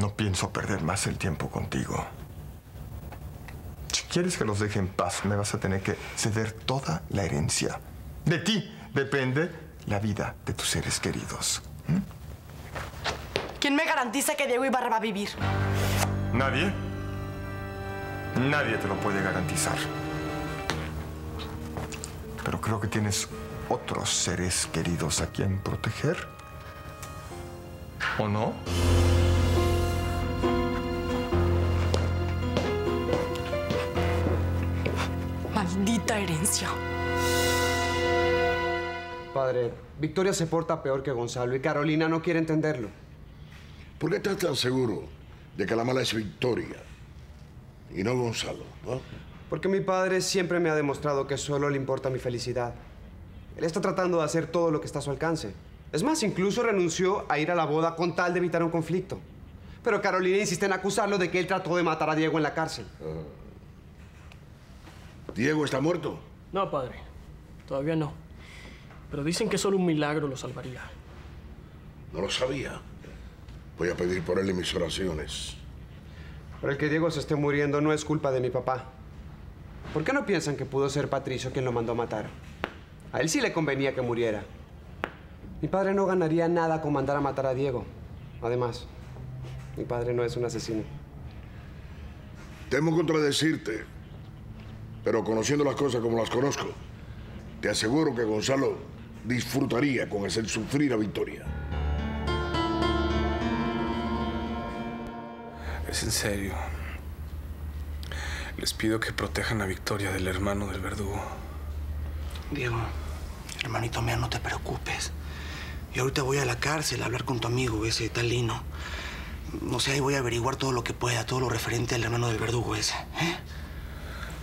No pienso perder más el tiempo contigo. Si quieres que los deje en paz, me vas a tener que ceder toda la herencia. De ti depende la vida de tus seres queridos. ¿Quién me garantiza que Diego Ibarra va a vivir? Nadie. Nadie te lo puede garantizar. Pero creo que tienes otros seres queridos a quien proteger. ¿O no? Herencia. Padre, Victoria se porta peor que Gonzalo y Carolina no quiere entenderlo. ¿Por qué estás tan seguro de que la mala es Victoria y no Gonzalo? ¿no? Porque mi padre siempre me ha demostrado que solo le importa mi felicidad. Él está tratando de hacer todo lo que está a su alcance. Es más, incluso renunció a ir a la boda con tal de evitar un conflicto. Pero Carolina insiste en acusarlo de que él trató de matar a Diego en la cárcel. ¿Diego está muerto? No, padre. Todavía no. Pero dicen que solo un milagro lo salvaría. No lo sabía. Voy a pedir por él en mis oraciones. Pero el que Diego se esté muriendo no es culpa de mi papá. ¿Por qué no piensan que pudo ser Patricio quien lo mandó a matar? A él sí le convenía que muriera. Mi padre no ganaría nada con mandar a matar a Diego. Además, mi padre no es un asesino. Temo contradecirte, pero conociendo las cosas como las conozco, te aseguro que Gonzalo disfrutaría con hacer sufrir a Victoria. Es en serio. Les pido que protejan a Victoria del hermano del verdugo. Diego, hermanito mío, no te preocupes. Y ahorita voy a la cárcel a hablar con tu amigo, ese tal Lino. No sé, ahí voy a averiguar todo lo que pueda, todo lo referente al hermano del verdugo ese. ¿eh?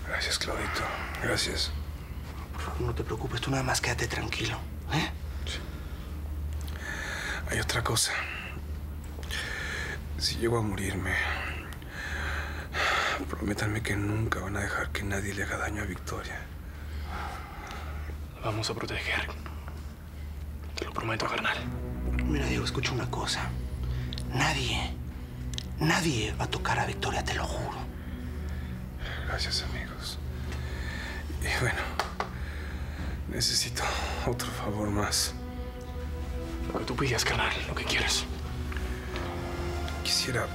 Gracias, Claudito. Gracias. Por favor, no te preocupes, tú nada más quédate tranquilo. ¿eh? Hay otra cosa. Si llego a morirme, prométanme que nunca van a dejar que nadie le haga daño a Victoria. La vamos a proteger. Te lo prometo, carnal. Mira, Diego, escucha una cosa. Nadie, nadie va a tocar a Victoria, te lo juro. Gracias, amigos. Y bueno, necesito otro favor más. Lo que tú pidas, carnal, lo que quieras. Quisiera...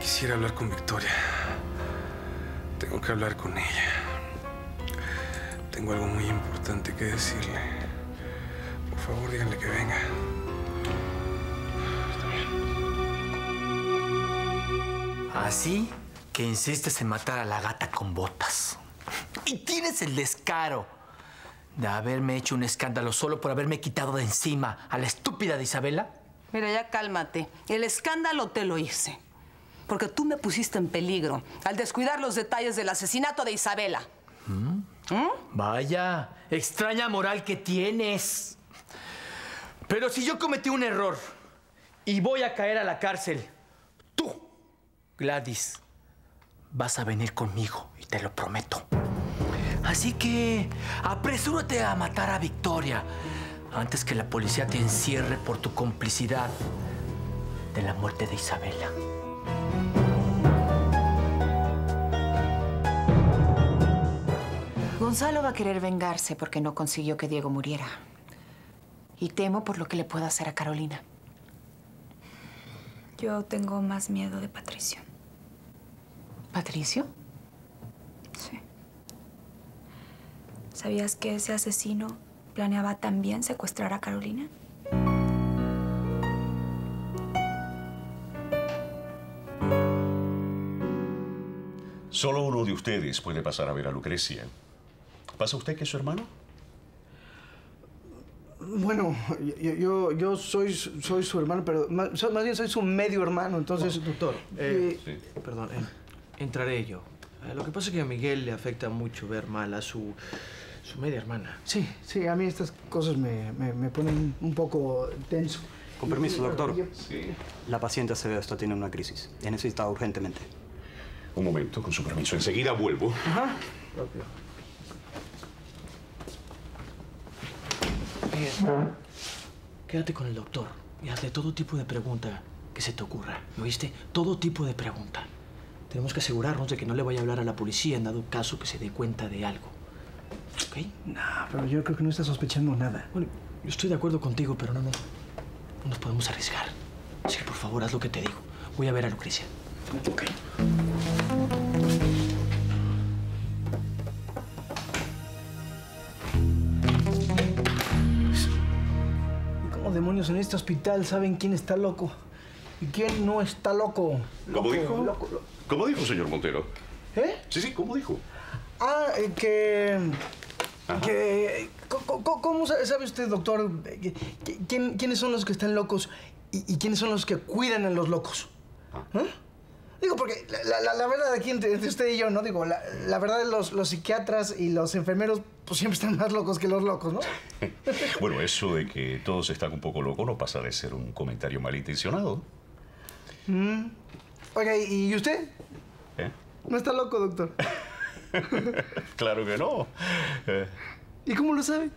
Quisiera hablar con Victoria. Tengo que hablar con ella. Tengo algo muy importante que decirle. Por favor, díganle que venga. Así que insistes en matar a la gata con botas. Y tienes el descaro de haberme hecho un escándalo solo por haberme quitado de encima a la estúpida de Isabela. Mira, ya cálmate. El escándalo te lo hice. Porque tú me pusiste en peligro al descuidar los detalles del asesinato de Isabela. ¿Mm? Vaya, extraña moral que tienes. Pero si yo cometí un error y voy a caer a la cárcel, tú, Gladys, vas a venir conmigo y te lo prometo. Así que apresúrate a matar a Victoria antes que la policía te encierre por tu complicidad de la muerte de Isabela. Gonzalo va a querer vengarse porque no consiguió que Diego muriera. Y temo por lo que le pueda hacer a Carolina. Yo tengo más miedo de Patricio. ¿Patricio? Sí. ¿Sabías que ese asesino planeaba también secuestrar a Carolina? Solo uno de ustedes puede pasar a ver a Lucrecia. ¿Pasa usted que es su hermano? Bueno, yo, yo, yo soy, soy su hermano, pero más, más bien soy su medio hermano, entonces... doctor, eh, perdón, eh, entraré yo. Eh, lo que pasa es que a Miguel le afecta mucho ver mal a su, su media hermana. Sí, sí, a mí estas cosas me, me, me ponen un poco tenso. Con permiso, doctor. Sí. La paciente Acevedo tiene una crisis. Es necesitada urgentemente. Un momento, con su permiso. Enseguida vuelvo. Ajá. Quédate con el doctor y hazle todo tipo de preguntas que se te ocurra. ¿Me oíste? Todo tipo de pregunta. Tenemos que asegurarnos de que no le vaya a hablar a la policía en dado caso que se dé cuenta de algo. ¿Ok? No, pero yo creo que no está sospechando nada. Bueno, yo estoy de acuerdo contigo, pero no, no. No nos podemos arriesgar. Así que por favor, haz lo que te digo. Voy a ver a Lucrecia. Ok. ¿Cómo demonios en este hospital saben quién está loco? ¿Y quién no está loco? ¿Cómo dijo? Loco, loco. ¿Cómo dijo, señor Montero? ¿Eh? Sí, sí, ¿cómo dijo? Ah, eh, que... Ajá. que ¿Cómo sa- sabe usted, doctor, quién- quiénes son los que están locos y, y quiénes son los que cuidan a los locos? ¿Eh? Digo, porque la, la- la- verdad aquí entre, entre usted y yo, ¿no? Digo, la, la verdad los, los psiquiatras y los enfermeros pues siempre están más locos que los locos, ¿no? Bueno, eso de que todos están un poco locos no pasa de ser un comentario malintencionado. Mm. Oiga, ¿y y usted? ¿Eh? ¿No está loco, doctor? Claro que no. ¿Y cómo lo sabe?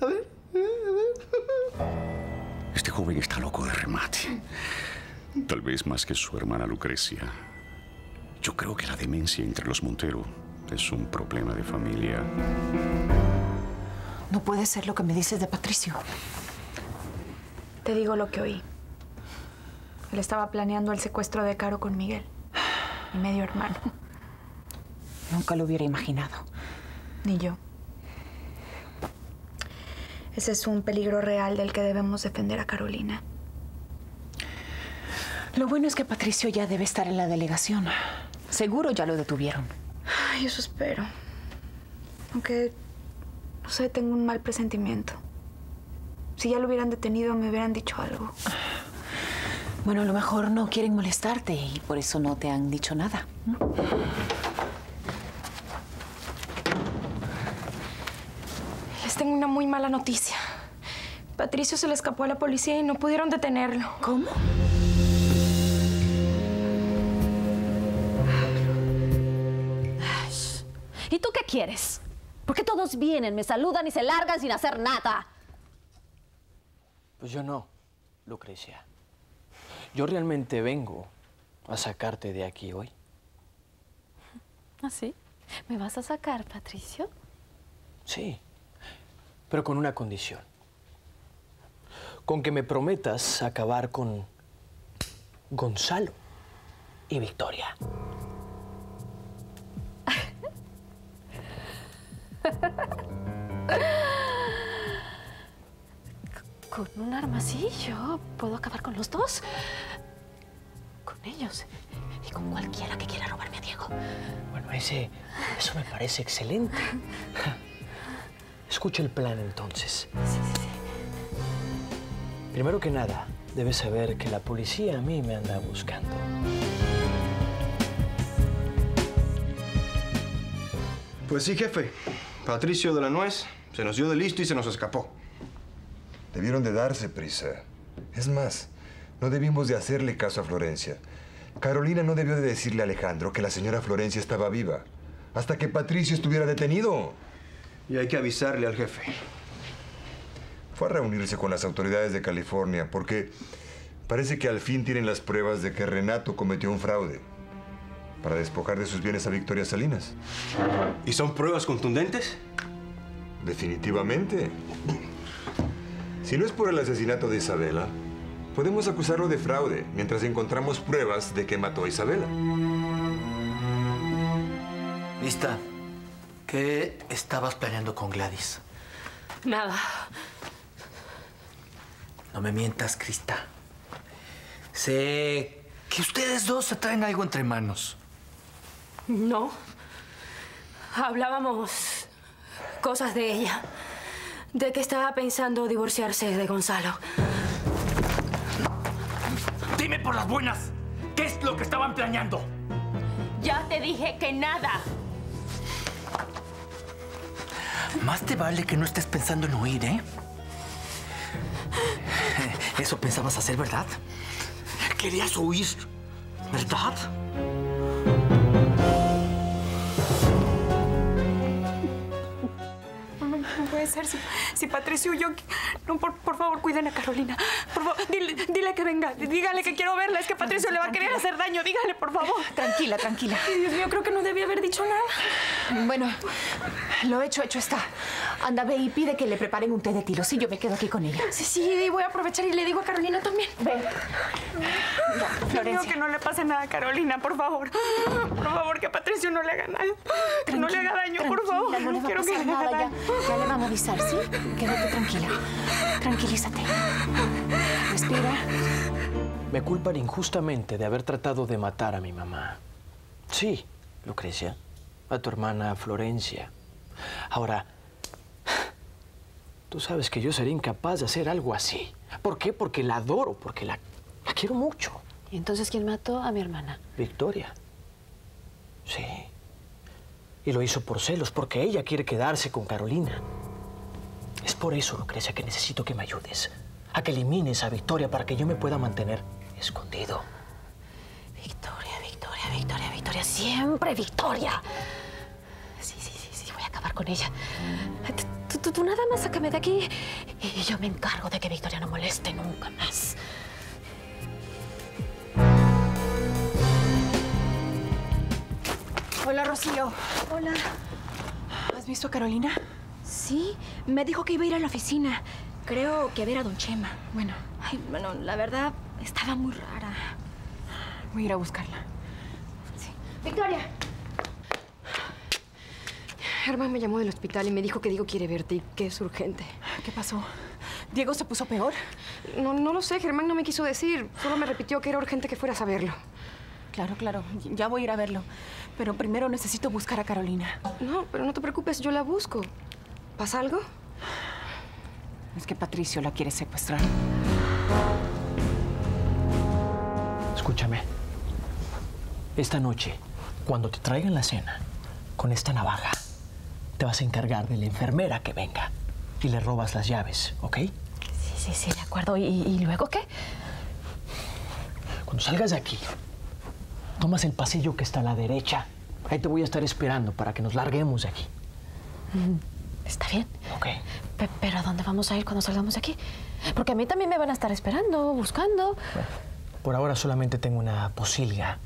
A ver, eh, a ver. Este joven está loco de remate. Tal vez más que su hermana Lucrecia. Yo creo que la demencia entre los Montero es un problema de familia. No puede ser lo que me dices de Patricio. Te digo lo que oí. Él estaba planeando el secuestro de Caro con Miguel, mi medio hermano. Nunca lo hubiera imaginado. Ni yo. Ese es un peligro real del que debemos defender a Carolina. Lo bueno es que Patricio ya debe estar en la delegación. Seguro ya lo detuvieron. Ay, eso espero. Aunque, no sé, tengo un mal presentimiento. Si ya lo hubieran detenido, me hubieran dicho algo. Bueno, a lo mejor no quieren molestarte y por eso no te han dicho nada. Les tengo una muy mala noticia. Patricio se le escapó a la policía y no pudieron detenerlo. ¿Cómo? ¿Y tú qué quieres? Porque todos vienen, me saludan y se largan sin hacer nada. Pues yo no, Lucrecia. Yo realmente vengo a sacarte de aquí hoy. ¿Ah, sí? ¿Me vas a sacar, Patricio? Sí, pero con una condición. Con que me prometas acabar con Gonzalo y Victoria. Con un arma así, yo puedo acabar con los dos. Con ellos. Y con cualquiera que quiera robarme a Diego. Bueno, ese, eso me parece excelente. Escucha el plan entonces. Primero que nada, debes saber que la policía a mí me anda buscando. Pues sí, jefe. Patricio de la Nuez se nos dio de listo y se nos escapó. Debieron de darse prisa. Es más, no debimos de hacerle caso a Florencia. Carolina no debió de decirle a Alejandro que la señora Florencia estaba viva. Hasta que Patricio estuviera detenido. Y hay que avisarle al jefe. Fue a reunirse con las autoridades de California porque parece que al fin tienen las pruebas de que Renato cometió un fraude para despojar de sus bienes a Victoria Salinas. ¿Y son pruebas contundentes? Definitivamente. Si no es por el asesinato de Isabela, podemos acusarlo de fraude mientras encontramos pruebas de que mató a Isabela. Lista. ¿Qué estabas planeando con Gladys? Nada. No me mientas, Crista. Sé que ustedes dos se traen algo entre manos. No. Hablábamos cosas de ella. De que estaba pensando divorciarse de Gonzalo. Dime por las buenas, ¿qué es lo que estaban planeando? Ya te dije que nada. Más te vale que no estés pensando en huir, ¿eh? Eso pensabas hacer, ¿verdad? Querías huir, ¿verdad? Si, si Patricio y yo... No, por, por favor, cuiden a Carolina. Por favor, dile, dile que venga. Dígale que quiero verla. Es que Patricio le va a querer hacer daño. Dígale, por favor. Tranquila, tranquila. Dios mío, creo que no debía haber dicho nada. Bueno, lo hecho, hecho está. Anda, ve y pide que le preparen un té de tilo. Sí, yo me quedo aquí con ella. Sí, sí, y voy a aprovechar y le digo a Carolina también. Ve. Dios mío, que no le pase nada a Carolina, por favor. Por favor, que a Patricio no le haga nada. Que no le haga daño, por favor. Tranquila, no le va a quiero que pasar le haga nada. Ya, daño. ya le van a avisar, ¿sí? Quédate tranquila. Tranquilízate. Respira. Me culpan injustamente de haber tratado de matar a mi mamá. Sí, Lucrecia, a tu hermana Florencia. Ahora, tú sabes que yo sería incapaz de hacer algo así. ¿Por qué? Porque la adoro, porque la, la quiero mucho. ¿Y entonces quién mató a mi hermana? Victoria. Sí. Y lo hizo por celos, porque ella quiere quedarse con Carolina. Es por eso, Lucrecia, que necesito que me ayudes. A que elimines a Victoria para que yo me pueda mantener escondido. Victoria, Victoria, Victoria, Victoria. Siempre Victoria. Sí, sí, sí, sí. Voy a acabar con ella. Tú, tú- nada más sácame de aquí y yo me encargo de que Victoria no moleste nunca más. Hola, Rocío. Hola. ¿Has visto a Carolina? Sí, me dijo que iba a ir a la oficina. Creo que a ver a Don Chema. Bueno. Ay, bueno, la verdad, estaba muy rara. Voy a ir a buscarla. Victoria. Germán me llamó del hospital y me dijo que Diego quiere verte y que es urgente. ¿Qué pasó? ¿Diego se puso peor? No, no lo sé, Germán no me quiso decir. Solo me repitió que era urgente que fueras a verlo. Claro, claro. Ya voy a ir a verlo. Pero primero necesito buscar a Carolina. No, pero no te preocupes, yo la busco. ¿Pasa algo? Es que Patricio la quiere secuestrar. Escúchame. Esta noche, cuando te traigan la cena, con esta navaja, te vas a encargar de la enfermera que venga y le robas las llaves, ¿ok? Sí, sí, sí, de acuerdo. ¿Y, y luego qué? Cuando salgas de aquí, tomas el pasillo que está a la derecha. Ahí te voy a estar esperando para que nos larguemos de aquí. Está bien. Ok. Pe- pero ¿a dónde vamos a ir cuando salgamos de aquí? Porque a mí también me van a estar esperando, buscando. Por ahora solamente tengo una posilga.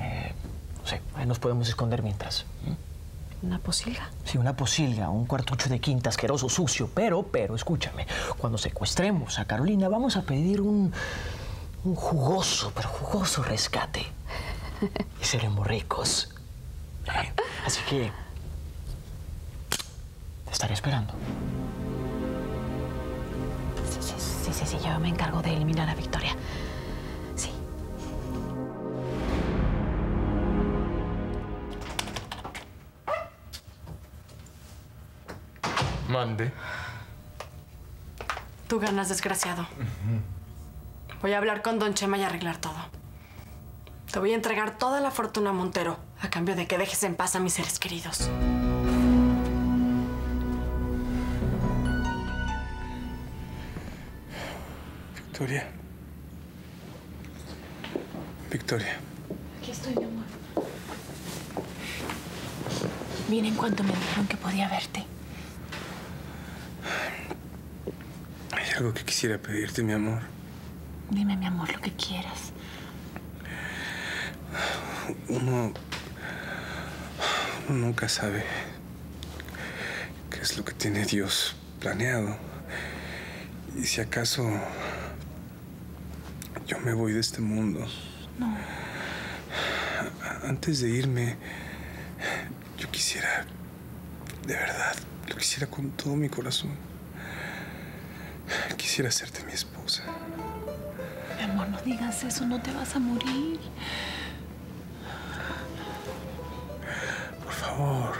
Eh, no sé, ahí nos podemos esconder mientras. ¿Una posilga? Sí, una posilga, un cuartucho de quinta asqueroso, sucio. Pero, pero, escúchame, cuando secuestremos a Carolina vamos a pedir un, un jugoso, pero jugoso rescate. Y seremos ricos. Eh, así que te estaré esperando. Sí, sí, sí, sí, sí, yo me encargo de eliminar a Victoria. Mande. Tú ganas, desgraciado. Voy a hablar con Don Chema y arreglar todo. Te voy a entregar toda la fortuna a Montero a cambio de que dejes en paz a mis seres queridos. Victoria. Victoria. Aquí estoy, mi amor. Vine en cuanto me dijeron que podía verte. Algo que quisiera pedirte, mi amor. Dime, mi amor, lo que quieras. Uno. Uno nunca sabe qué es lo que tiene Dios planeado. Y si acaso. Yo me voy de este mundo. No. Antes de irme. Yo quisiera. De verdad. Lo quisiera con todo mi corazón. Quisiera hacerte mi esposa. Mi amor, no digas eso, no te vas a morir. Por favor.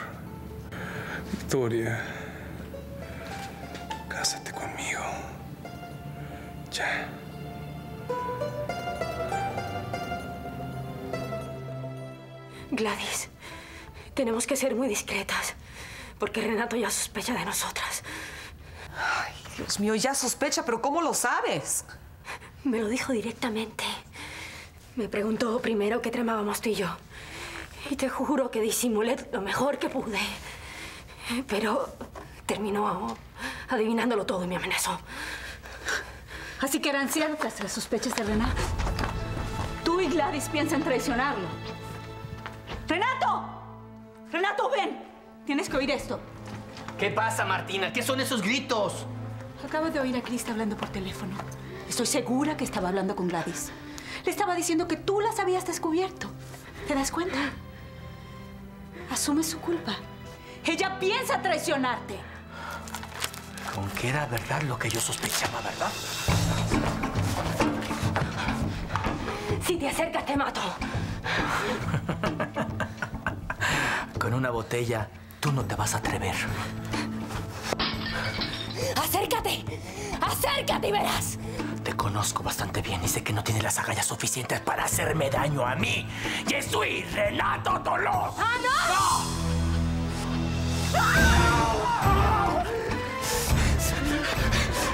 Victoria. Cásate conmigo. Ya. Gladys, tenemos que ser muy discretas, porque Renato ya sospecha de nosotras. Dios mío, ya sospecha, pero ¿cómo lo sabes? Me lo dijo directamente. Me preguntó primero qué tramábamos tú y yo. Y te juro que disimulé lo mejor que pude. Pero terminó adivinándolo todo y me amenazó. Así que eran ciertas las sospechas de Renato. Tú y Gladys piensan traicionarlo. ¡Renato! ¡Renato, ven! Tienes que oír esto. ¿Qué pasa, Martina? ¿Qué son esos gritos? Acabo de oír a Krista hablando por teléfono. Estoy segura que estaba hablando con Gladys. Le estaba diciendo que tú las habías descubierto. ¿Te das cuenta? Asume su culpa. Ella piensa traicionarte. Con que era verdad lo que yo sospechaba, ¿verdad? Si te acercas, te mato. Con una botella, tú no te vas a atrever. ¡Acércate! ¡Acércate y verás! Te conozco bastante bien y sé que no tienes las agallas suficientes para hacerme daño a mí. ¡Y soy Renato Tolosa! ¡Ah,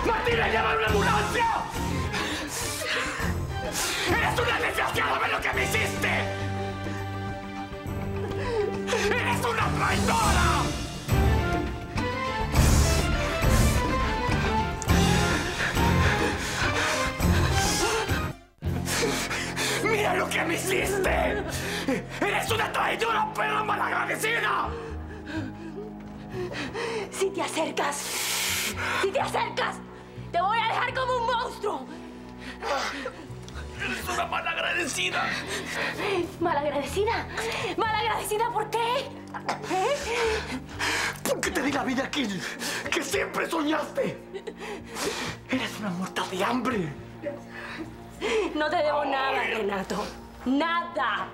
no! ¡Martina, llama a una ambulancia! ¡Eres una desgraciada! ¡Ve lo que me hiciste! ¡Eres una traidora! ¡Mira lo que me hiciste! ¡Eres una traidora, perra malagradecida! Si te acercas, si te acercas, te voy a dejar como un monstruo. ¡Eres una malagradecida! ¿Malagradecida? ¿Malagradecida por qué? ¿Eh? Porque te di la vida que, que siempre soñaste. Eres una muerta de hambre. No te debo nada, Renato. Nada.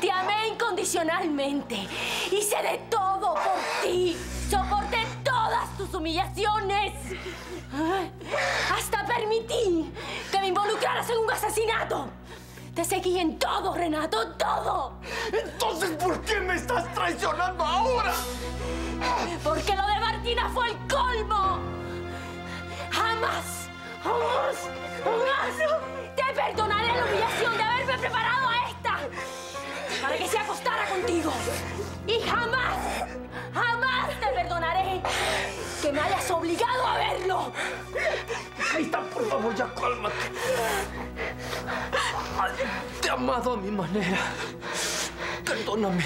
Te amé incondicionalmente. Hice de todo por ti. Soporté todas tus humillaciones. Hasta permití que me involucraras en un asesinato. Te seguí en todo, Renato, todo. Entonces, ¿por qué me estás traicionando ahora? Porque lo de Martina fue el colmo. Jamás, jamás, jamás te perdonaré la humillación de haberme preparado a esta para que se acostara contigo. Y jamás, jamás te perdonaré que me hayas obligado a verlo. Está, por favor, ya cálmate. Te he amado a mi manera. Perdóname.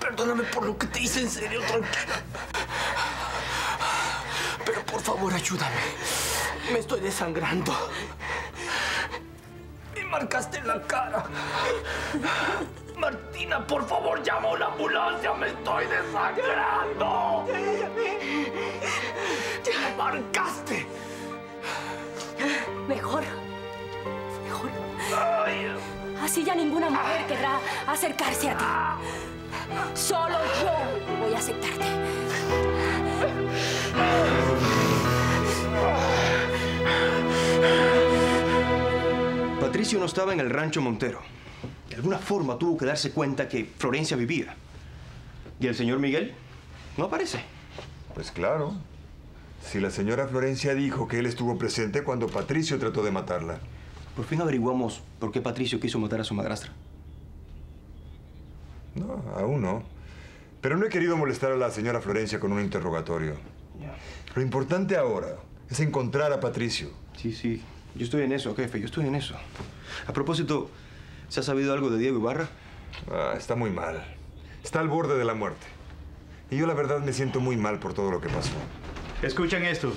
Perdóname por lo que te hice en serio, tranquila. Pero por favor, ayúdame. Me estoy desangrando. Me marcaste la cara. Martina, por favor, llama a una ambulancia. Me estoy desangrando. Me marcaste. Mejor. Mejor. Así ya ninguna mujer querrá acercarse a ti. Solo yo voy a aceptarte. Patricio no estaba en el rancho Montero. De alguna forma tuvo que darse cuenta que Florencia vivía. ¿Y el señor Miguel? No aparece. Pues claro. Si la señora Florencia dijo que él estuvo presente cuando Patricio trató de matarla. Por fin averiguamos por qué Patricio quiso matar a su madrastra. No, aún no. Pero no he querido molestar a la señora Florencia con un interrogatorio. Lo importante ahora es encontrar a Patricio. Sí, sí. Yo estoy en eso, jefe. Yo estoy en eso. A propósito, ¿se ha sabido algo de Diego Ibarra? Ah, está muy mal. Está al borde de la muerte. Y yo la verdad me siento muy mal por todo lo que pasó. Escuchen esto.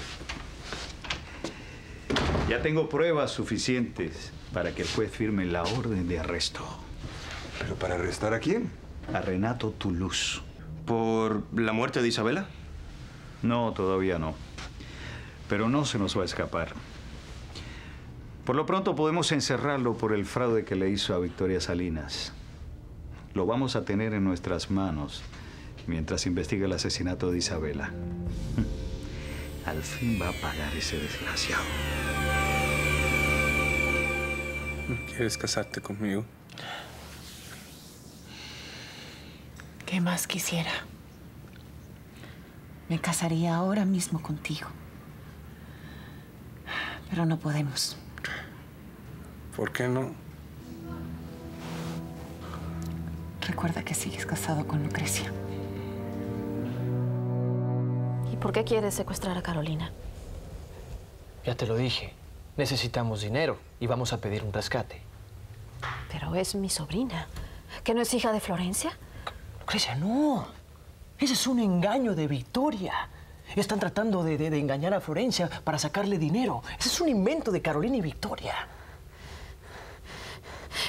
Ya tengo pruebas suficientes para que el juez firme la orden de arresto. ¿Pero para arrestar a quién? A Renato Toulouse. ¿Por la muerte de Isabela? No, todavía no. Pero no se nos va a escapar. Por lo pronto podemos encerrarlo por el fraude que le hizo a Victoria Salinas. Lo vamos a tener en nuestras manos mientras investiga el asesinato de Isabela. Al fin va a pagar ese desgraciado. ¿Quieres casarte conmigo? ¿Qué más quisiera? Me casaría ahora mismo contigo. Pero no podemos. ¿Por qué no? Recuerda que sigues casado con Lucrecia. ¿Por qué quieres secuestrar a Carolina? Ya te lo dije. Necesitamos dinero y vamos a pedir un rescate. Pero es mi sobrina. ¿Que no es hija de Florencia? Lucrecia, no. Ese es un engaño de Victoria. Están tratando de, de- de engañar a Florencia para sacarle dinero. Ese es un invento de Carolina y Victoria.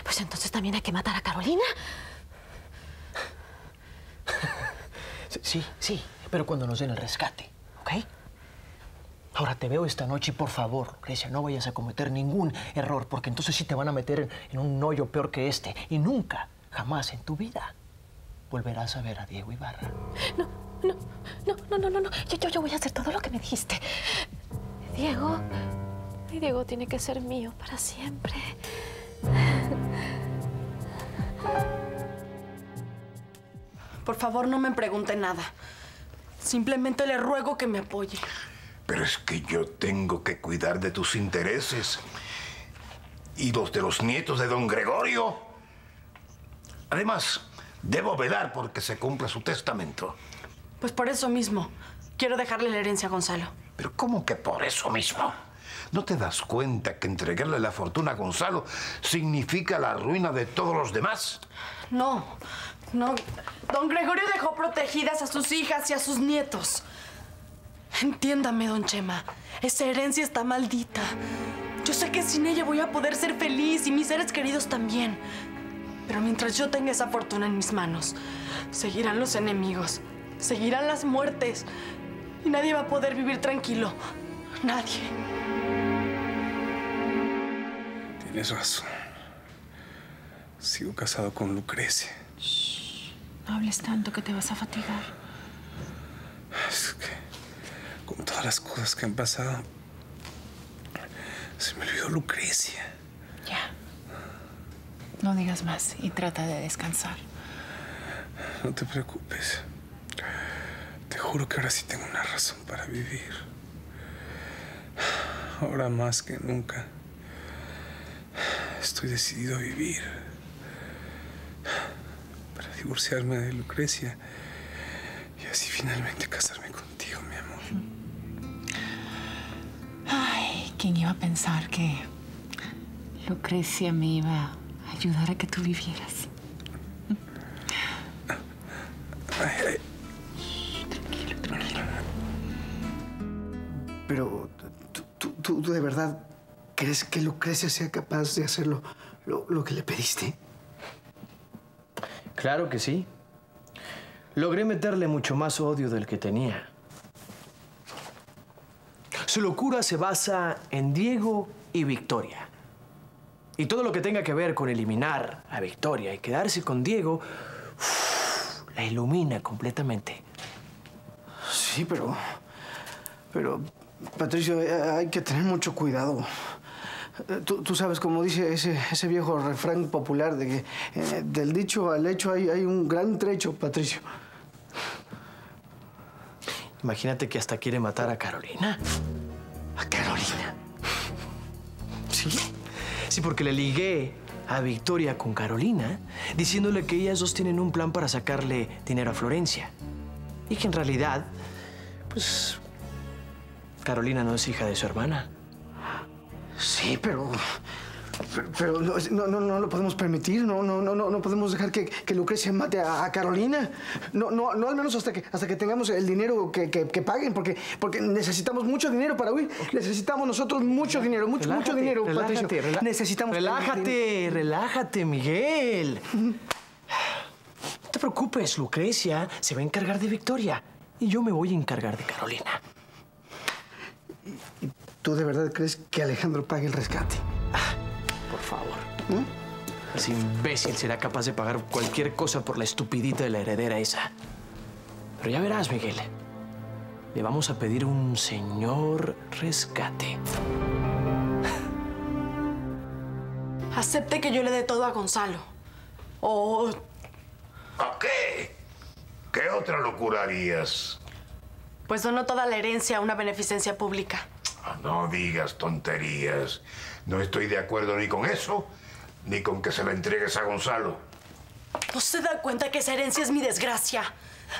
Pues entonces también hay que matar a Carolina. Sí, Sí, pero cuando nos den el rescate, ¿ok? Ahora te veo esta noche y por favor, Lucrecia, no vayas a cometer ningún error, porque entonces sí te van a meter en, en un hoyo peor que este. Y nunca, jamás en tu vida, volverás a ver a Diego Ibarra. No, no, no, no, no, no. Yo, yo, yo voy a hacer todo lo que me dijiste. Diego, Diego tiene que ser mío para siempre. Por favor, no me pregunte nada. Simplemente le ruego que me apoye. Pero es que yo tengo que cuidar de tus intereses y los de los nietos de don Gregorio. Además, debo velar porque se cumpla su testamento. Pues por eso mismo, quiero dejarle la herencia a Gonzalo. Pero ¿cómo que por eso mismo? ¿No te das cuenta que entregarle la fortuna a Gonzalo significa la ruina de todos los demás? No, no. Don Gregorio dejó protegidas a sus hijas y a sus nietos. Entiéndame, don Chema. Esa herencia está maldita. Yo sé que sin ella voy a poder ser feliz y mis seres queridos también. Pero mientras yo tenga esa fortuna en mis manos, seguirán los enemigos, seguirán las muertes y nadie va a poder vivir tranquilo. Nadie. Tienes razón. Sigo casado con Lucrecia. No hables tanto que te vas a fatigar. Es que, con todas las cosas que han pasado, se me olvidó Lucrecia. Ya. No digas más y trata de descansar. No te preocupes. Te juro que ahora sí tengo una razón para vivir. Ahora más que nunca. Estoy decidido a vivir. Divorciarme de Lucrecia. Y así finalmente casarme contigo, mi amor. Ay, ¿quién iba a pensar que Lucrecia me iba a ayudar a que tú vivieras? Pero, ¿tú, tú- tú- tú de verdad crees que Lucrecia sea capaz de hacer lo, lo- lo que le pediste? Claro que sí. Logré meterle mucho más odio del que tenía. Su locura se basa en Diego y Victoria. Y todo lo que tenga que ver con eliminar a Victoria y quedarse con Diego, la ilumina completamente. Sí, pero. Pero, Patricio, eh, hay que tener mucho cuidado. Eh, Tú, sabes, como dice ese, ese viejo refrán popular, de que eh, del dicho al hecho hay, hay un gran trecho, Patricio. Imagínate que hasta quiere matar a Carolina. ¿A Carolina? Sí. Sí, porque le ligué a Victoria con Carolina, diciéndole que ellas dos tienen un plan para sacarle dinero a Florencia. Y que en realidad, pues, Carolina no es hija de su hermana. Sí, pero. Pero, pero no, no, no, no lo podemos permitir. No, no, no, no, podemos dejar que, que Lucrecia mate a, a Carolina. No, no, no al menos hasta que, hasta que tengamos el dinero que, que- que paguen, porque, porque necesitamos mucho dinero para huir. Necesitamos nosotros mucho dinero, mucho, mucho dinero, relájate, Patricio. necesitamos. Relájate, relájate, Miguel. No te preocupes, Lucrecia se va a encargar de Victoria. Y yo me voy a encargar de Carolina. ¿Tú de verdad crees que Alejandro pague el rescate? Por favor. Ese imbécil será capaz de pagar cualquier cosa por la estupidita de la heredera esa. Pero ya verás, Miguel. Le vamos a pedir un señor rescate. Acepte que yo le dé todo a Gonzalo. O ¿A qué? ¿Qué otra locura harías? pues dono toda la herencia a una beneficencia pública. Ah, No digas tonterías. No estoy de acuerdo ni con eso, ni con que se la entregues a Gonzalo. ¿No se da cuenta que esa herencia es mi desgracia?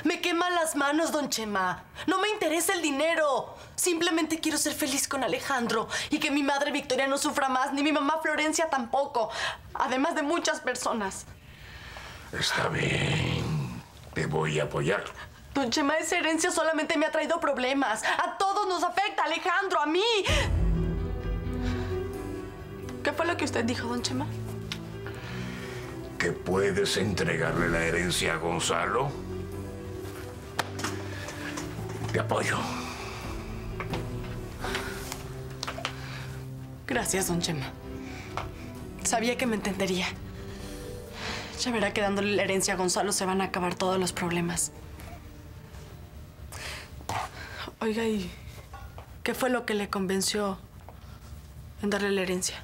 Me queman las manos, don Chema. No me interesa el dinero. Simplemente quiero ser feliz con Alejandro y que mi madre Victoria no sufra más, ni mi mamá Florencia tampoco. Además de muchas personas. Está bien. Te voy a apoyar. Don Chema, esa herencia solamente me ha traído problemas. A todos nos afecta, Alejandro, a mí. ¿Qué fue lo que usted dijo, don Chema? ¿Que puedes entregarle la herencia a Gonzalo? Te apoyo. Gracias, don Chema. Sabía que me entendería. Ya verá que dándole la herencia a Gonzalo se van a acabar todos los problemas. Oiga, ¿y qué fue lo que le convenció en darle la herencia?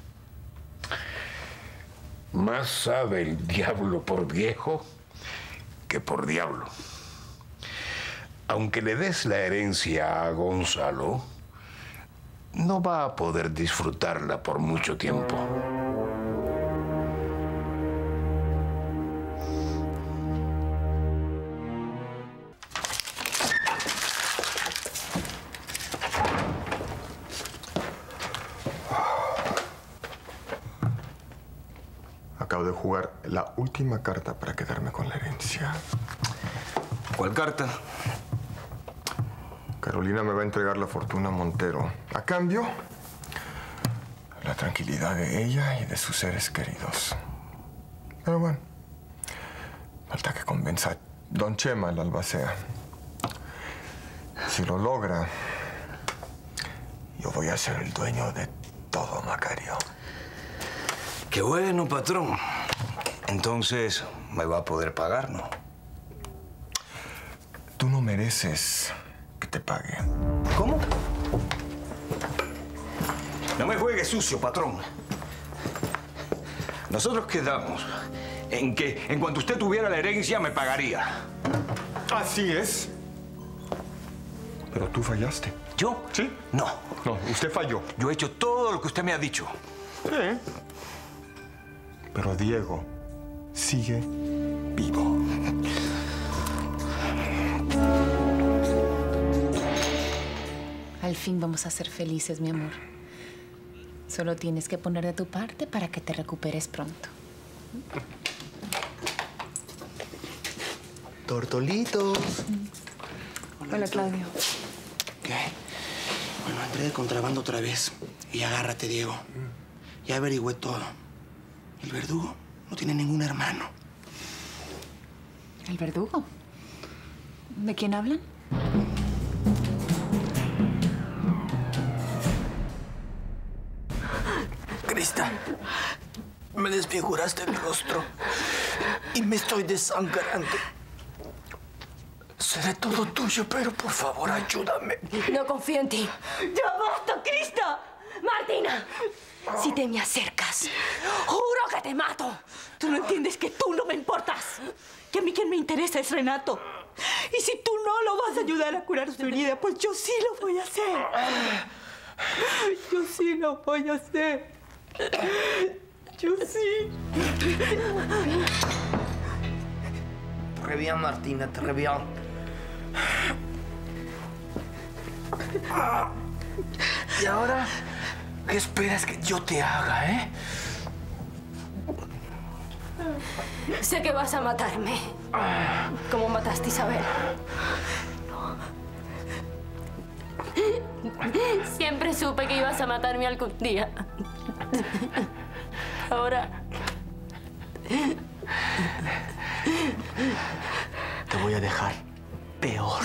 Más sabe el diablo por viejo que por diablo. Aunque le des la herencia a Gonzalo, no va a poder disfrutarla por mucho tiempo. Última carta para quedarme con la herencia. ¿Cuál carta? Carolina me va a entregar la fortuna a Montero. A cambio, la tranquilidad de ella y de sus seres queridos. Pero bueno, falta que convenza a Don Chema, el albacea. Si lo logra, yo voy a ser el dueño de todo Macario. Qué bueno, patrón. Entonces, me va a poder pagar, ¿no? Tú no mereces que te pague. ¿Cómo? No me juegues sucio, patrón. Nosotros quedamos en que en cuanto usted tuviera la herencia me pagaría. Así es. Pero tú fallaste. ¿Yo? Sí. No. No, usted falló. Yo he hecho todo lo que usted me ha dicho. Sí. Pero Diego sigue vivo. Al fin vamos a ser felices, mi amor. Solo tienes que poner de tu parte para que te recuperes pronto. Tortolitos. Hola, Claudio. ¿Qué? Bueno, entré de contrabando otra vez. Y agárrate, Diego. Ya averigüé todo. El verdugo no tiene ningún hermano. ¿El verdugo? ¿De quién hablan? Crista, me desfiguraste el rostro y me estoy desangrando. Seré todo tuyo, pero por favor ayúdame. No confío en ti. ¡Ya basta, Crista! Martina, si te me acercas, juro que te mato. Tú no entiendes que tú no me importas. Que a mí quien me interesa es Renato. Y si tú no lo vas a ayudar a curar su herida, pues yo sí lo voy a hacer. Yo sí lo voy a hacer. Yo sí. Très bien, Martina, bien. Ah, ¿Y ahora qué esperas que yo te haga, eh? Sé que vas a matarme. Como mataste a Isabel. Siempre supe que ibas a matarme algún día. Ahora. Te voy a dejar peor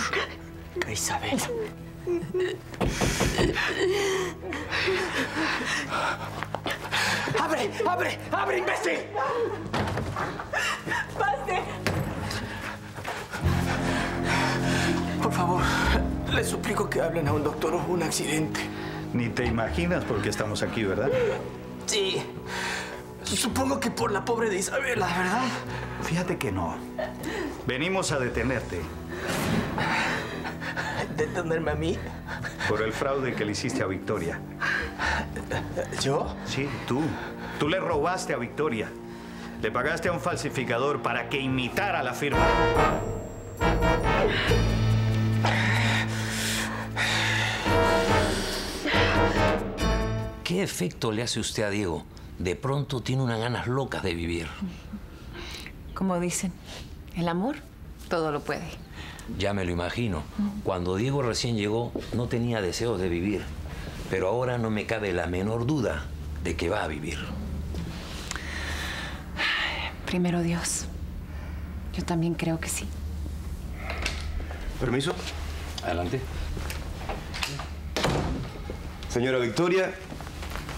que Isabel. ¡Abre! ¡Abre! ¡Abre, imbécil! ¡Pase! Por favor, les suplico que hablen a un doctor o un accidente. Ni te imaginas por qué estamos aquí, ¿verdad? Sí. Supongo que por la pobre de Isabela, ¿verdad? Fíjate que no. Venimos a detenerte ¿Detenerme a mí? por el fraude que le hiciste a Victoria. ¿Yo? Sí, tú. Tú le robaste a Victoria. Le pagaste a un falsificador para que imitara la firma. ¿Qué efecto le hace usted a Diego? De pronto tiene unas ganas locas de vivir. Como dicen, el amor todo lo puede. Ya me lo imagino. Cuando Diego recién llegó, no tenía deseos de vivir. Pero ahora no me cabe la menor duda de que va a vivir. Primero Dios. Yo también creo que sí. Permiso. Adelante. Señora Victoria,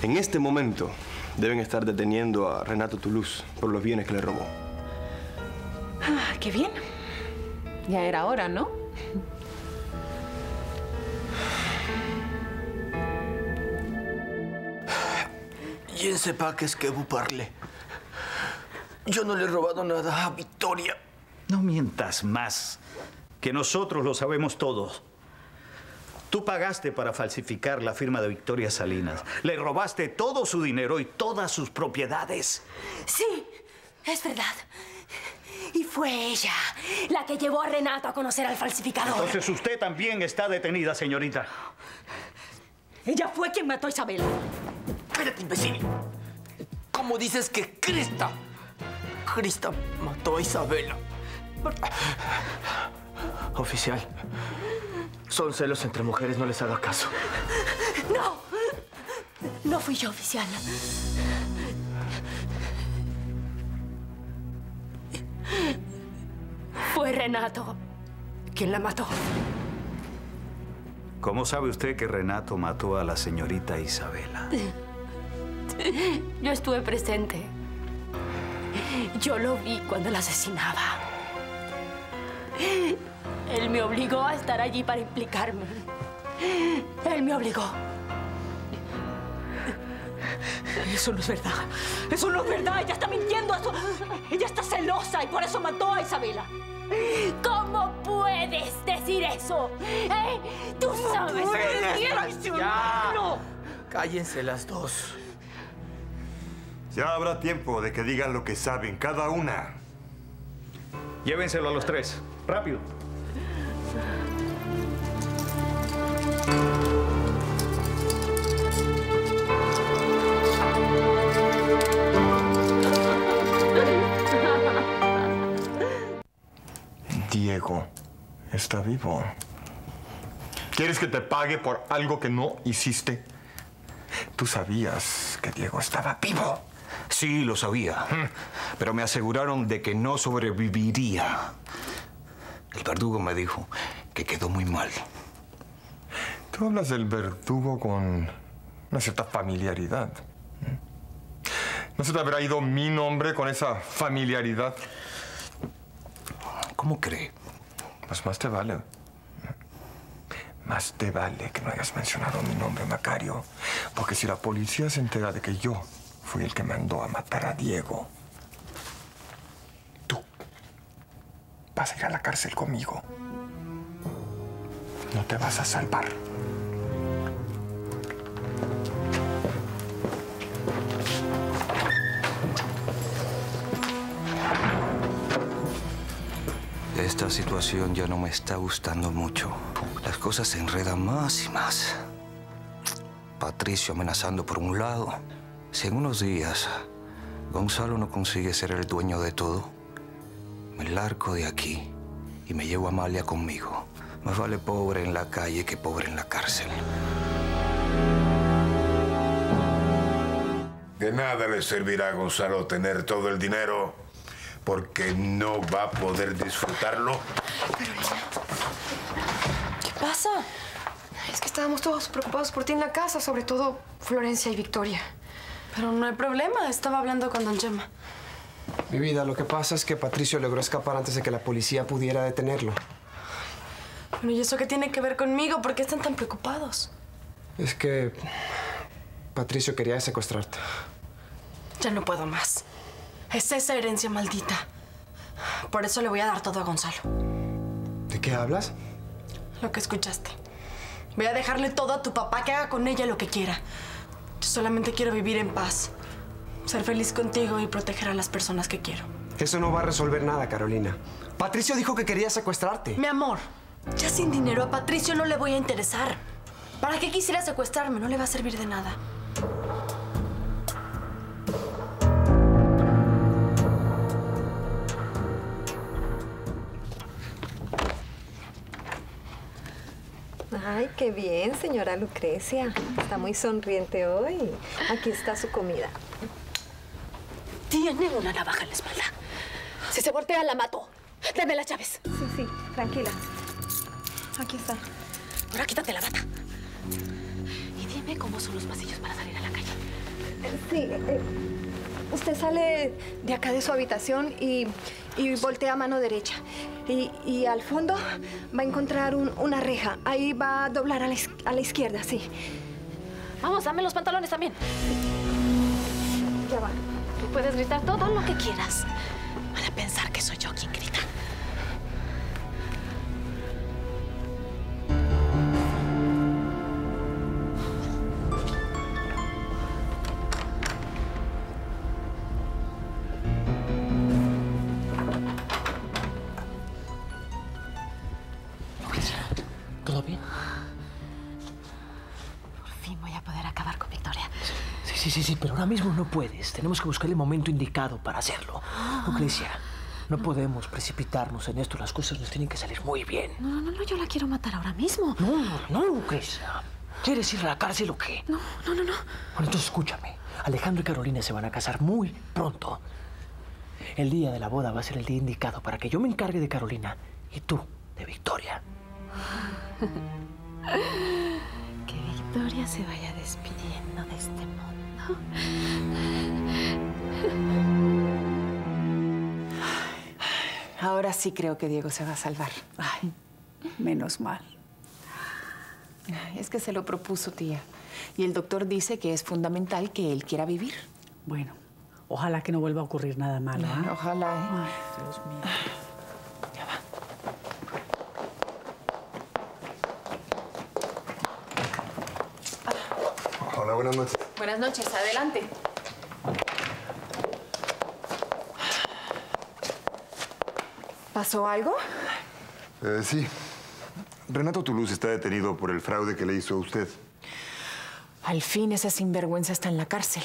en este momento deben estar deteniendo a Renato Toulouse por los bienes que le robó. Ah, qué bien. Ya era hora, ¿no? Ne sais pas qu'est-ce que vous parlez. Yo no le he robado nada a Victoria. No mientas más, que nosotros lo sabemos todos. Tú pagaste para falsificar la firma de Victoria Salinas. Le robaste todo su dinero y todas sus propiedades. Sí, es verdad. Y fue ella la que llevó a Renato a conocer al falsificador. Entonces usted también está detenida, señorita. Ella fue quien mató a Isabela. Cállate, imbécil. ¿Cómo dices que Crista? Crista mató a Isabela. Oficial, son celos entre mujeres, no les haga caso. No, no fui yo, oficial. Renato quien la mató. ¿Cómo sabe usted que Renato mató a la señorita Isabela? Yo estuve presente. Yo lo vi cuando la asesinaba. Él me obligó a estar allí para implicarme. Él me obligó. Eso no es verdad. Eso no es verdad. Ella está mintiendo. Eso- Ella está celosa y por eso mató a Isabela. ¿Cómo puedes decir eso? ¿Eh? Tú sabes que traicionarlo. Cállense las dos. Ya habrá tiempo de que digan lo que saben cada una. Llévenselo a los tres. Rápido. Diego está vivo. ¿Quieres que te pague por algo que no hiciste? Tú sabías que Diego estaba vivo. Sí, lo sabía. Pero me aseguraron de que no sobreviviría. El verdugo me dijo que quedó muy mal. Tú hablas del verdugo con una cierta familiaridad. ¿No se te habrá ido mi nombre con esa familiaridad? ¿Cómo cree? Pues más te vale. Más te vale que no hayas mencionado mi nombre, Macario. Porque si la policía se entera de que yo fui el que mandó a matar a Diego, tú vas a ir a la cárcel conmigo. No te vas a salvar. Esta situación ya no me está gustando mucho. Las cosas se enredan más y más. Patricio amenazando por un lado. Si en unos días Gonzalo no consigue ser el dueño de todo, me largo de aquí y me llevo a Amalia conmigo. Más vale pobre en la calle que pobre en la cárcel. De nada le servirá a Gonzalo tener todo el dinero porque no va a poder disfrutarlo. ¿Qué pasa? Es que estábamos todos preocupados por ti en la casa, sobre todo Florencia y Victoria. Pero no hay problema, estaba hablando con Don Chema. Mi vida, lo que pasa es que Patricio logró escapar antes de que la policía pudiera detenerlo. Bueno, ¿y eso qué tiene que ver conmigo? ¿Por qué están tan preocupados? Es que Patricio quería secuestrarte. Ya no puedo más. Es esa herencia maldita. Por eso le voy a dar todo a Gonzalo. ¿De qué hablas? Lo que escuchaste. Voy a dejarle todo a tu papá, que haga con ella lo que quiera. Yo solamente quiero vivir en paz. Ser feliz contigo y proteger a las personas que quiero. Eso no va a resolver nada, Carolina. Patricio dijo que quería secuestrarte. Mi amor, ya sin dinero a Patricio no le voy a interesar. ¿Para qué quisiera secuestrarme? No le va a servir de nada. Ay, qué bien, señora Lucrecia. Está muy sonriente hoy. Aquí está su comida. Tiene una navaja en la espalda. Si se voltea, la mato. Deme las llaves. Sí, sí, tranquila. Aquí está. Ahora quítate la bata. Y dime cómo son los pasillos para salir a la calle. Sí, eh, usted sale de acá de su habitación y, y voltea a mano derecha. Y, y al fondo va a encontrar un- una reja. Ahí va a doblar a la, a la izquierda, sí. Vamos, dame los pantalones también. Ya va. Tú puedes gritar todo lo que quieras. Van a pensar que soy yo quien grita. No puedes. Tenemos que buscar el momento indicado para hacerlo. Lucrecia, no podemos precipitarnos en esto. Las cosas nos tienen que salir muy bien. No, no, no, yo la quiero matar ahora mismo. No, no, no, Lucrecia. ¿Quieres ir a la cárcel o qué? No, no, no, no. Bueno, entonces escúchame. Alejandro y Carolina se van a casar muy pronto. El día de la boda va a ser el día indicado para que yo me encargue de Carolina y tú de Victoria. Que Victoria se vaya despidiendo de este mundo. Ahora sí creo que Diego se va a salvar. Ay, menos mal. Ay, Es que se lo propuso, tía. Y el doctor dice que es fundamental que él quiera vivir. Bueno, ojalá que no vuelva a ocurrir nada malo. ¿ah? Ojalá, ¿eh? Ay, Dios mío. Buenas noches. Buenas noches, adelante. ¿Pasó algo? Eh, sí. Renato Toulouse está detenido por el fraude que le hizo a usted. Al fin esa sinvergüenza está en la cárcel.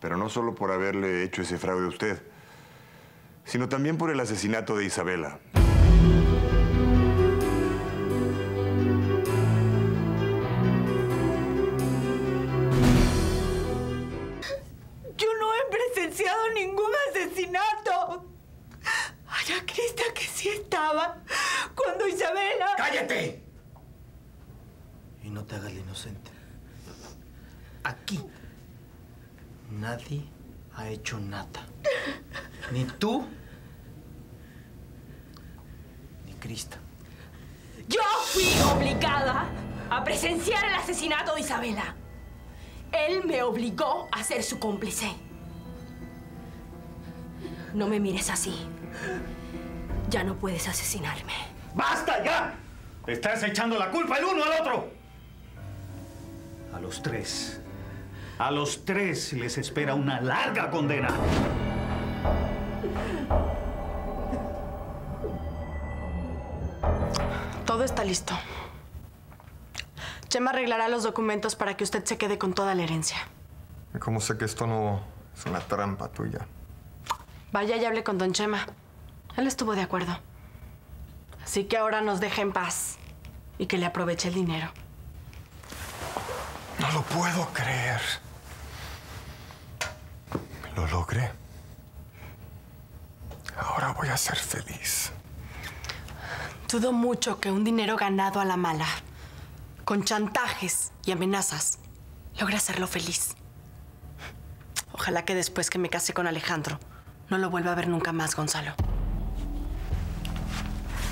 Pero no solo por haberle hecho ese fraude a usted, sino también por el asesinato de Isabela. Presenciado ningún asesinato. Ay, a Crista que sí estaba cuando Isabela... ¡Cállate! Y no te hagas la inocente. Aquí nadie ha hecho nada. Ni tú, ni Crista. Yo fui obligada a presenciar el asesinato de Isabela. Él me obligó a ser su cómplice. No me mires así. Ya no puedes asesinarme. ¡Basta ya! Estás echando la culpa el uno al otro. A los tres. A los tres les espera una larga condena. Todo está listo. Chema arreglará los documentos para que usted se quede con toda la herencia. ¿Y cómo sé que esto no es una trampa tuya? Vaya y hable con don Chema. Él estuvo de acuerdo. Así que ahora nos deje en paz y que le aproveche el dinero. No lo puedo creer. Lo logré. Ahora voy a ser feliz. Dudo mucho que un dinero ganado a la mala, con chantajes y amenazas, logre hacerlo feliz. Ojalá que después que me case con Alejandro, no lo vuelva a ver nunca más, Gonzalo.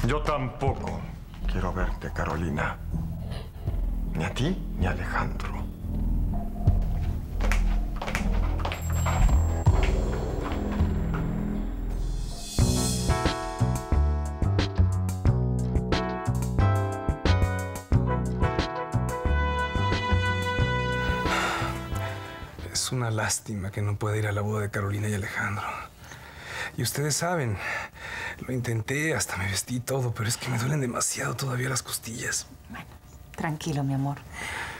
Yo tampoco quiero verte, Carolina. Ni a ti ni a Alejandro. Es una lástima que no pueda ir a la boda de Carolina y Alejandro. Y ustedes saben, lo intenté, hasta me vestí todo, pero es que me duelen demasiado todavía las costillas. Tranquilo, mi amor.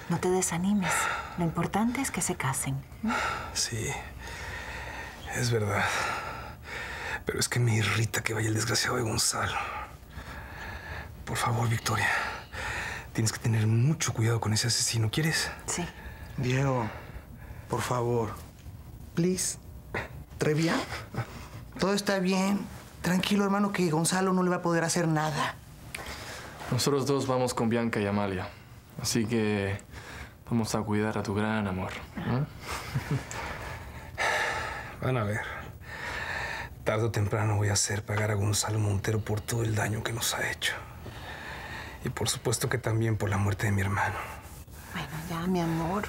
No te desanimes. Lo importante es que se casen. Sí, es verdad. Pero es que me irrita que vaya el desgraciado de Gonzalo. Por favor, Victoria, tienes que tener mucho cuidado con ese asesino, ¿quieres? Sí. Diego, por favor. Please. ¿Trevia? Todo está bien. Tranquilo, hermano, que Gonzalo no le va a poder hacer nada. Nosotros dos vamos con Bianca y Amalia. Así que vamos a cuidar a tu gran amor. ¿eh? Van a ver. Tarde o temprano voy a hacer pagar a Gonzalo Montero por todo el daño que nos ha hecho. Y por supuesto que también por la muerte de mi hermano. Bueno, ya, mi amor.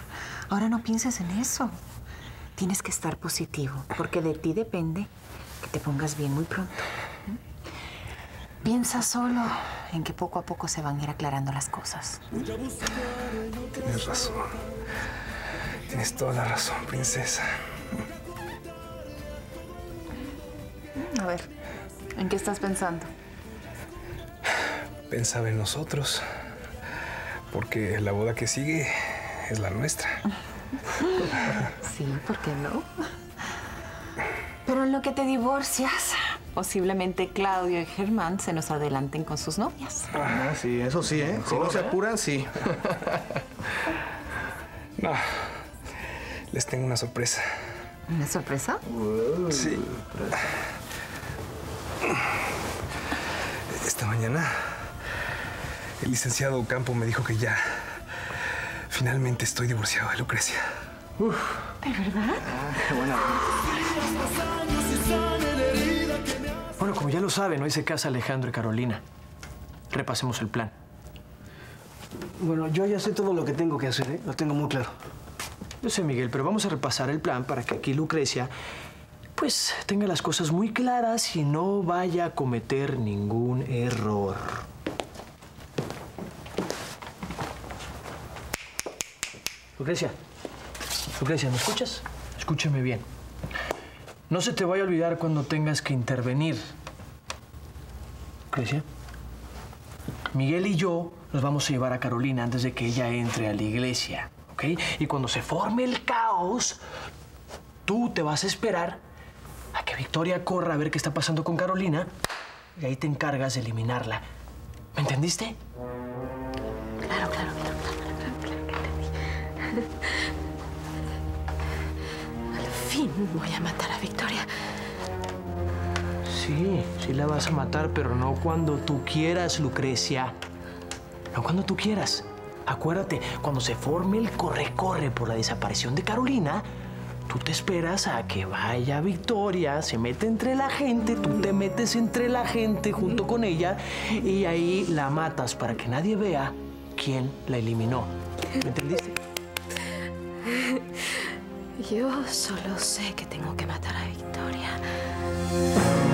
Ahora no pienses en eso. Tienes que estar positivo, porque de ti depende que te pongas bien muy pronto. ¿Mm? Piensa solo en que poco a poco se van a ir aclarando las cosas. Tienes razón. Tienes toda la razón, princesa. A ver, ¿en qué estás pensando? Pensaba en nosotros. Porque la boda que sigue es la nuestra. Sí, ¿por qué no? Pero en lo que te divorcias, posiblemente Claudio y Germán se nos adelanten con sus novias. Ah, sí, eso sí, ¿eh? Si no se apuran, sí. No. Les tengo una sorpresa. ¿Una sorpresa? Sí. Esta mañana, el licenciado Campo me dijo que ya finalmente estoy divorciado de Lucrecia. ¿De verdad? Qué buena. Bueno, como ya lo saben, hoy se casa Alejandro y Carolina. Repasemos el plan. Bueno, yo ya sé todo lo que tengo que hacer, ¿eh? Lo tengo muy claro. Yo sé, Miguel, pero vamos a repasar el plan para que aquí Lucrecia, pues, tenga las cosas muy claras y no vaya a cometer ningún error. Lucrecia, Lucrecia, ¿me escuchas? Escúchame bien. No se te vaya a olvidar cuando tengas que intervenir. Lucrecia. Miguel y yo nos vamos a llevar a Carolina antes de que ella entre a la iglesia, ¿ok? Y cuando se forme el caos, tú te vas a esperar a que Victoria corra a ver qué está pasando con Carolina y ahí te encargas de eliminarla. ¿Me entendiste? Voy a matar a Victoria. Sí, sí la vas a matar, pero no cuando tú quieras, Lucrecia. No cuando tú quieras. Acuérdate, cuando se forme el corre-corre por la desaparición de Carolina, tú te esperas a que vaya Victoria, se mete entre la gente, tú te metes entre la gente junto con ella y ahí la matas para que nadie vea quién la eliminó. ¿Me entendiste? Yo solo sé que tengo que matar a Victoria.